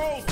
to